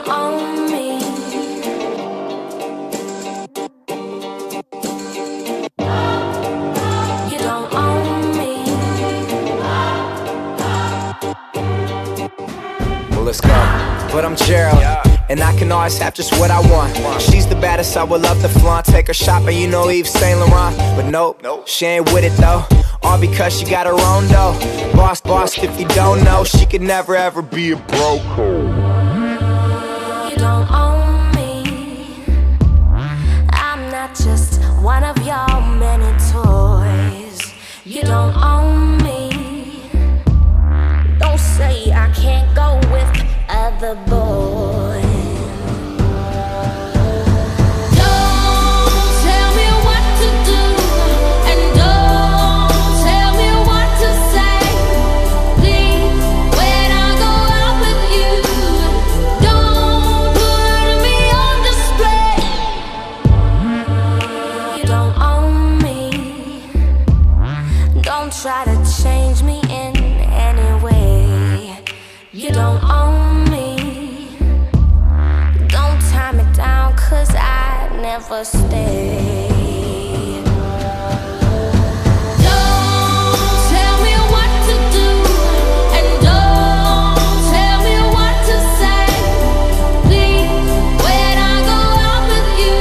don't me. Well, let's go. But I'm Gerald, and I can always have just what I want. She's the baddest, I would love to flaunt. Take her shopping, you know Yves Saint Laurent. But nope, she ain't with it though. All because she got her own dough. Boss, boss, if you don't know, she could never ever be a broke. Just one of your many toys. You don't own me. Don't own me. Don't tie me down, cause I never stay. Don't tell me what to do, and don't tell me what to say. Please, when I go out with you,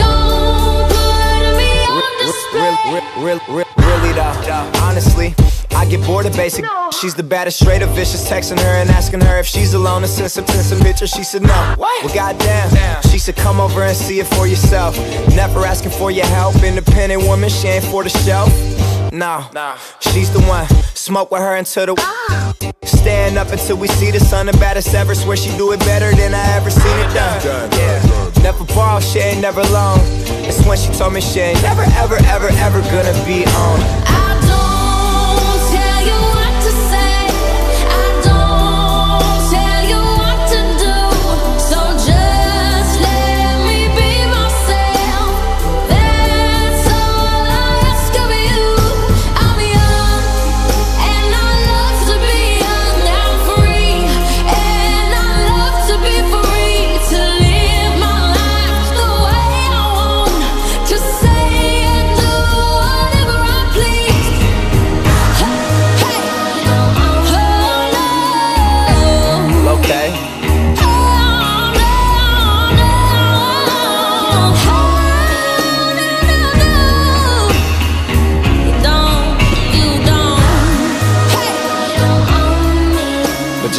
don't put me on display. Real, real, real, really though, honestly, I get bored of basic. She's the baddest, straight up vicious. Texting her and asking her if she's alone and send some, send some pictures. She said no. Well, goddamn. She said come over and see it for yourself. Never asking for your help. Independent woman, she ain't for the show. No, she's the one. Smoke with her until the. Stand up until we see the sun, the baddest ever. Swear she do it better than I ever seen it done. Yeah, never ball, she ain't never alone. It's when she told me she ain't never, ever, ever, ever gonna be on.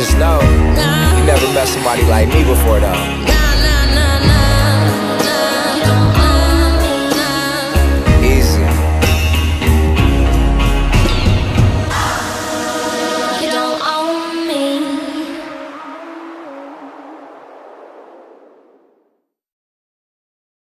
Just know, you never met somebody like me before though.